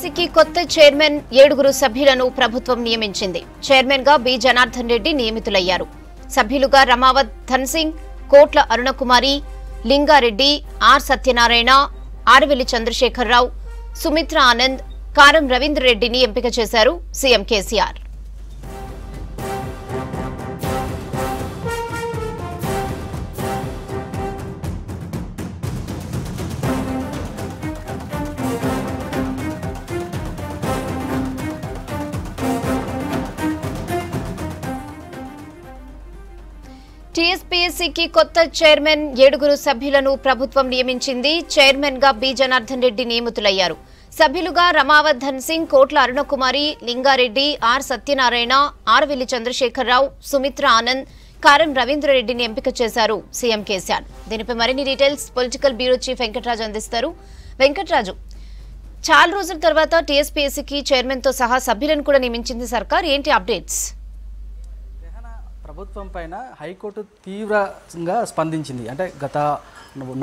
టీఎస్పీఎస్సీకి కొత్త చైర్మన్ ఏడుగురు సభ్యులను ప్రభుత్వం నియమించింది. చైర్మన్గా బి. జనార్దన్ రెడ్డి నియమితులయ్యారు. సభ్యులుగా రమావత్ ధన్సింగ్ కోట్ల అరుణకుమారి లింగారెడ్డి ఆర్. సత్యనారాయణ ఆరవెల్లి చంద్రశేఖరరావు సుమిత్ర ఆనంద్ కారం రవీంద్ర రెడ్డిని ఎంపిక చేశారు సీఎం కేసీఆర్. టీఎస్పీఎస్సీకి కొత్త చైర్మన్ ఏడుగురు సభ్యులను ప్రభుత్వం నియమించింది. చైర్మన్గా బి జనార్దన్ రెడ్డి నియమితులయ్యారు. సభ్యులుగా రమావర్ధన్ సింగ్ కోట్ల అరుణకుమారి లింగారెడ్డి ఆర్ సత్యనారాయణ ఆర్వెల్లి చంద్రశేఖరరావు సుమిత్ర ఆనంద్ కారం రవీంద్రరెడ్డిని ఎంపిక చేశారు సీఎం కేసీఆర్. దీనిపై మరిన్ని details political bureau chief Venkataraju అందిస్తారు. వెంకటరాజు చాలా రోజుల తర్వాత టీఎస్పీఎస్సీకి చైర్మన్తో సహా సభ్యులను కూడా నియమించింది సర్కార్. ఏంటి అప్డేట్స్? ప్రభుత్వం పైన హైకోర్టు తీవ్రంగా స్పందించింది. అంటే గత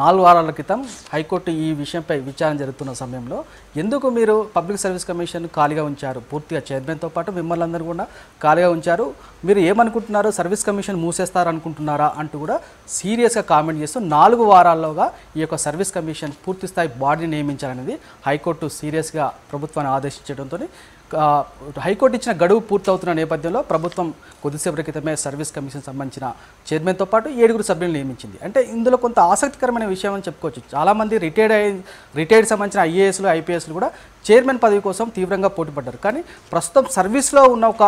నాలుగు వారాల క్రితం హైకోర్టు ఈ విషయంపై విచారణ జరుగుతున్న సమయంలో ఎందుకు మీరు పబ్లిక్ సర్వీస్ కమిషన్ ఖాళీగా ఉంచారు? పూర్తిగా చైర్మన్తో పాటు మిమ్మల్ని అందరూ కూడా ఖాళీగా ఉంచారు. మీరు ఏమనుకుంటున్నారు? సర్వీస్ కమిషన్ మూసేస్తారనుకుంటున్నారా? అంటూ కూడా సీరియస్గా కామెంట్ చేస్తూ నాలుగు వారాల్లోగా ఈ యొక్క సర్వీస్ కమిషన్ పూర్తి స్థాయి బాడీని నియమించాలనేది హైకోర్టు సీరియస్గా ప్రభుత్వాన్ని ఆదేశించడంతో హైకోర్టు ఇచ్చిన గడువు పూర్తవుతున్న నేపథ్యంలో ప్రభుత్వం కొద్దిసేపటి క్రితమే సర్వీస్ కమిషన్ సంబంధించిన చైర్మన్తో పాటు ఏడుగురు సభ్యులను నియమించింది. అంటే ఇందులో కొంత ఆసక్తికరమైన విషయం అని చెప్పుకోవచ్చు. చాలామంది రిటైర్డ్ అయి రిటైర్డ్ సంబంధించిన ఐఏఎస్లు ఐపీఎస్లు కూడా చైర్మన్ పదవి కోసం తీవ్రంగా పోటీపడ్డారు. కానీ ప్రస్తుతం సర్వీస్లో ఉన్న ఒక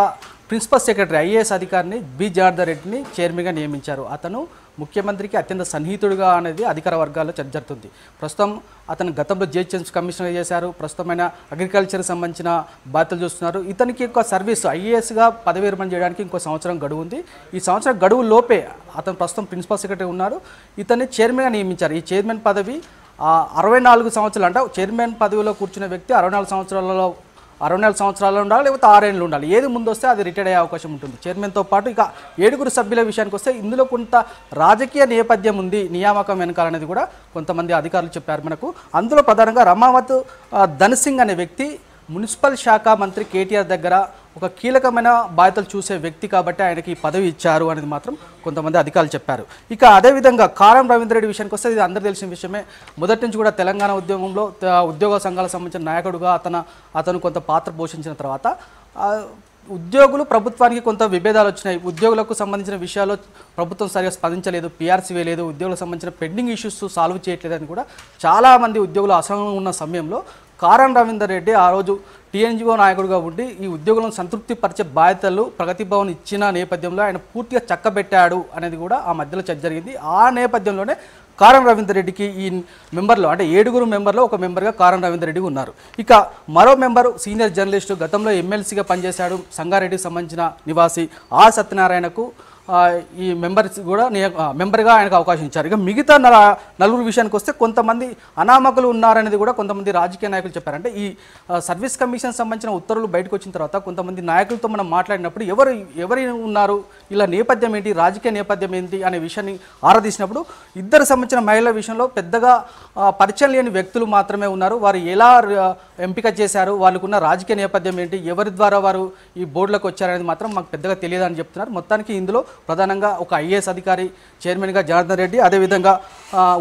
ప్రిన్సిపల్ సెక్రటరీ ఐఏఎస్ అధికారిని బి. జార్దర్ రెడ్డిని చైర్మన్గా నియమించారు. అతను ముఖ్యమంత్రికి అత్యంత సన్నిహితుడుగా అనేది అధికార వర్గాల్లో చర్చ జరుగుతుంది. ప్రస్తుతం అతను గతంలో జిహెచ్ఎంసీ కమిషనర్ చేశారు. ప్రస్తుతమైన అగ్రికల్చర్ సంబంధించిన బాధ్యతలు చూస్తున్నారు. ఇతనికి ఇంకో సర్వీస్ ఐఏఎస్గా పదవి విరమణ చేయడానికి ఇంకో సంవత్సరం గడువు ఉంది. ఈ సంవత్సరం గడువు లోపే అతను ప్రస్తుతం ప్రిన్సిపల్ సెక్రటరీ ఉన్నారు. ఇతన్ని చైర్మన్గా నియమించారు. ఈ చైర్మన్ పదవి అరవై నాలుగు సంవత్సరాలు అంటే చైర్మన్ పదవిలో కూర్చున్న వ్యక్తి అరవై నాలుగు సంవత్సరాలలో అరవై నాలుగు సంవత్సరాలు ఉండాలి లేకపోతే ఆరేళ్ళు ఉండాలి? ఏది ముందు వస్తే అది రిటైర్ అయ్యే అవకాశం ఉంటుంది. చైర్మన్తో పాటు ఇక ఏడుగురు సభ్యుల విషయానికి వస్తే ఇందులో కొంత రాజకీయ నేపథ్యం ఉంది నియామకం వెనకాలనేది కూడా కొంతమంది అధికారులు చెప్పారు మనకు. అందులో ప్రధానంగా రమావత్ ధన్సింగ్ ధన్ సింగ్ అనే వ్యక్తి మున్సిపల్ శాఖ మంత్రి కేటీఆర్ దగ్గర ఒక కీలకమైన బాధ్యతలు చూసే వ్యక్తి కాబట్టి ఆయనకి ఈ పదవి ఇచ్చారు అనేది మాత్రం కొంతమంది అధికారులు చెప్పారు. ఇక అదేవిధంగా కారం రవీంద్రరెడ్డి విషయానికి వస్తే ఇది అందరూ తెలిసిన విషయమే. మొదటి నుంచి కూడా తెలంగాణ ఉద్యోగంలో ఉద్యోగ సంఘాలకు సంబంధించిన నాయకుడుగా అతను అతను కొంత పాత్ర పోషించిన తర్వాత ఉద్యోగులు ప్రభుత్వానికి కొంత విభేదాలు వచ్చినాయి. ఉద్యోగులకు సంబంధించిన విషయాల్లో ప్రభుత్వం సరిగా స్పందించలేదు పీఆర్సీ వేయలేదు ఉద్యోగులకు సంబంధించిన పెండింగ్ ఇష్యూస్ సాల్వ్ చేయట్లేదని కూడా చాలామంది ఉద్యోగులు అసహనం ఉన్న సమయంలో కారం రవీందర్ రెడ్డి ఆ రోజు టీఎన్జిఓ నాయకుడిగా ఉండి ఈ ఉద్యోగులను సంతృప్తి పరిచే బాధ్యతలు ప్రగతి భవన్ ఇచ్చిన నేపథ్యంలో ఆయన పూర్తిగా చక్కబెట్టాడు అనేది కూడా ఆ మధ్యలో చర్చ జరిగింది. ఆ నేపథ్యంలోనే కారం రవీందర్ రెడ్డికి ఈ మెంబర్లో అంటే ఏడుగురు మెంబర్లో ఒక మెంబర్గా కారం రవీందర్ రెడ్డి ఉన్నారు. ఇక మరో మెంబరు సీనియర్ జర్నలిస్టు గతంలో ఎమ్మెల్సీగా పనిచేశాడు సంగారెడ్డికి సంబంధించిన నివాసి ఆర్ సత్యనారాయణకు. ఈ మెంబర్స్ కూడా నియ- మెంబర్గా ఆయనకు అవకాశం ఇచ్చారు. ఇక మిగతా నల నలుగురు విషయానికి వస్తే కొంతమంది అనామకులు ఉన్నారనేది కూడా కొంతమంది రాజకీయ నాయకులు చెప్పారంటే ఈ సర్వీస్ కమిషన్ సంబంధించిన ఉత్తర్వులు బయటకు వచ్చిన తర్వాత కొంతమంది నాయకులతో మనం మాట్లాడినప్పుడు ఎవరు ఎవరు ఉన్నారు ఇలా నేపథ్యం ఏంటి రాజకీయ నేపథ్యం ఏంటి అనే విషయాన్ని ఆరాధించినప్పుడు ఇద్దరు సంబంధించిన మహిళల విషయంలో పెద్దగా పరిచయం లేని వ్యక్తులు మాత్రమే ఉన్నారు. వారు ఎలా ఎంపిక చేశారు వాళ్ళకున్న రాజకీయ నేపథ్యం ఏంటి ఎవరి ద్వారా వారు ఈ బోర్డులకు వచ్చారనేది మాత్రం మాకు పెద్దగా తెలియదు అని చెప్తున్నారు. మొత్తానికి ఇందులో ప్రధానంగా ఒక ఐఏఎస్ అధికారి చైర్మన్గా జనార్దన్ రెడ్డి అదేవిధంగా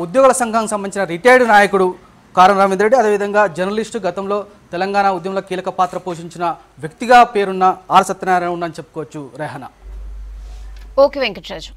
ఉద్యోగుల సంఘానికి సంబంధించిన రిటైర్డ్ నాయకుడు కారం రవీంద్ర రెడ్డి అదేవిధంగా జర్నలిస్టు గతంలో తెలంగాణ ఉద్యమంలో కీలక పాత్ర పోషించిన వ్యక్తిగా పేరున్న ఆర్ సత్యనారాయణ ఉందని చెప్పుకోవచ్చు రెహనా. ఓకే వెంకటరాజు.